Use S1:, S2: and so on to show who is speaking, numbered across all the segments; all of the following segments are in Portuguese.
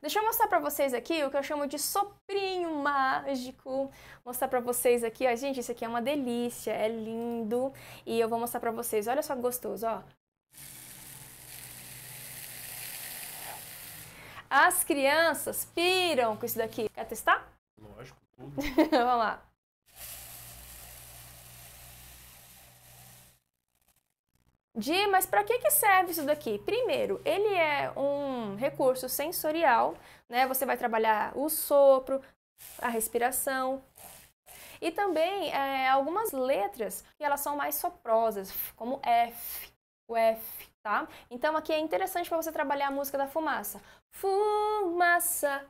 S1: Deixa eu mostrar para vocês aqui o que eu chamo de soprinho mágico. Mostrar para vocês aqui, ó, gente, isso aqui é uma delícia, é lindo. E eu vou mostrar para vocês, olha só que gostoso, ó. As crianças piram com isso daqui. Quer testar?
S2: Lógico, tudo.
S1: Vamos lá. Di, mas para que, que serve isso daqui? Primeiro, ele é um recurso sensorial, né? Você vai trabalhar o sopro, a respiração e também é, algumas letras que elas são mais soprosas, como F, o F, tá? Então aqui é interessante para você trabalhar a música da fumaça. Fumaça,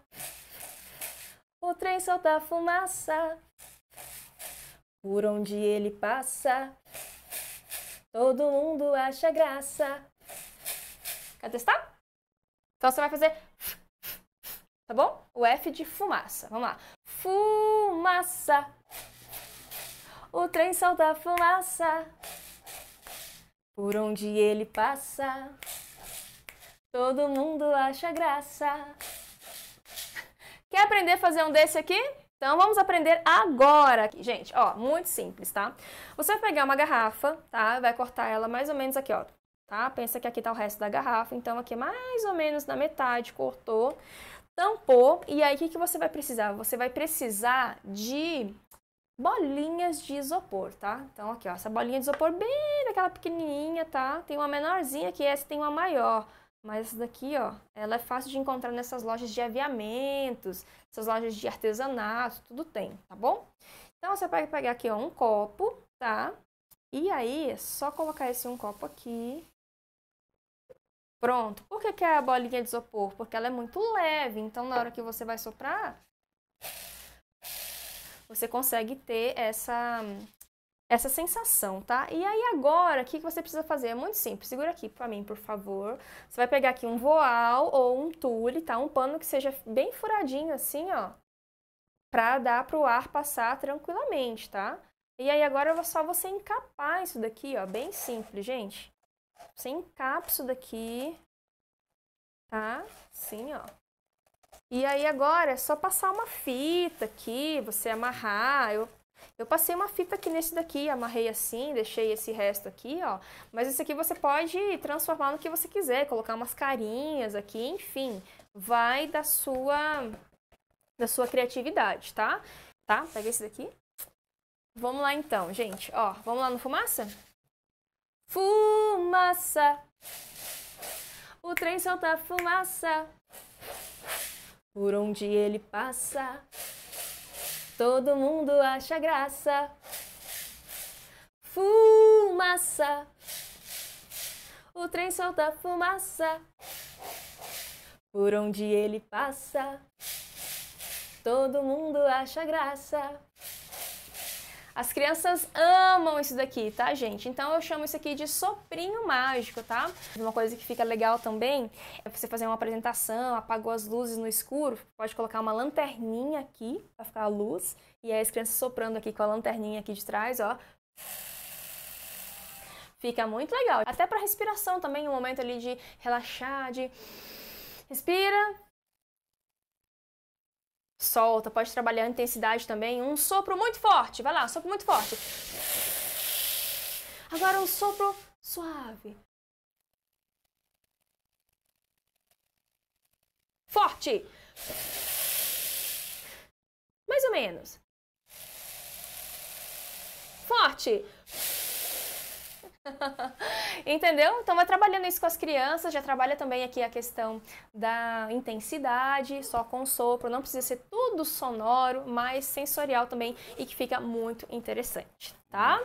S1: o trem solta fumaça, por onde ele passa, Todo mundo acha graça. Quer testar? Então você vai fazer. Tá bom? O F de fumaça. Vamos lá. Fumaça. O trem solta fumaça. Por onde ele passa. Todo mundo acha graça. Quer aprender a fazer um desse aqui? Então vamos aprender agora. Gente, ó, muito simples, tá? Você vai pegar uma garrafa, tá? Vai cortar ela mais ou menos aqui, ó. Tá? Pensa que aqui tá o resto da garrafa, então aqui mais ou menos na metade, cortou, tampou, e aí o que, que você vai precisar? Você vai precisar de bolinhas de isopor, tá? Então aqui, ó, essa bolinha de isopor bem daquela pequenininha, tá? Tem uma menorzinha que essa tem uma maior. Mas essa daqui, ó, ela é fácil de encontrar nessas lojas de aviamentos, essas lojas de artesanato, tudo tem, tá bom? Então, você vai pegar aqui, ó, um copo, tá? E aí, é só colocar esse um copo aqui. Pronto. Por que, que é a bolinha de isopor? Porque ela é muito leve, então na hora que você vai soprar, você consegue ter essa essa sensação, tá? E aí agora, o que você precisa fazer? É muito simples. Segura aqui para mim, por favor. Você vai pegar aqui um voal ou um tule, tá? Um pano que seja bem furadinho assim, ó. Pra dar pro ar passar tranquilamente, tá? E aí agora é só você encapar isso daqui, ó. Bem simples, gente. Você encapa isso daqui, tá? Assim, ó. E aí agora é só passar uma fita aqui, você amarrar. Eu eu passei uma fita aqui nesse daqui, amarrei assim, deixei esse resto aqui, ó. Mas esse aqui você pode transformar no que você quiser, colocar umas carinhas aqui, enfim. Vai da sua, da sua criatividade, tá? Tá? Pega esse daqui. Vamos lá então, gente. Ó, vamos lá no fumaça? Fumaça. O trem solta fumaça. Por onde ele passa. Todo mundo acha graça. Fumaça. O trem solta fumaça. Por onde ele passa. Todo mundo acha graça. As crianças amam isso daqui, tá, gente? Então eu chamo isso aqui de soprinho mágico, tá? Uma coisa que fica legal também é você fazer uma apresentação, apagou as luzes no escuro, pode colocar uma lanterninha aqui para ficar a luz e aí as crianças soprando aqui com a lanterninha aqui de trás, ó. Fica muito legal. Até para respiração também, um momento ali de relaxar, de respira, solta, pode trabalhar a intensidade também. Um sopro muito forte, vai lá, sopro muito forte. Agora um sopro suave. Forte. Mais ou menos. Forte. Entendeu? Então vai trabalhando isso com as crianças, já trabalha também aqui a questão da intensidade, só com sopro, não precisa ser tudo sonoro, mas sensorial também e que fica muito interessante, tá?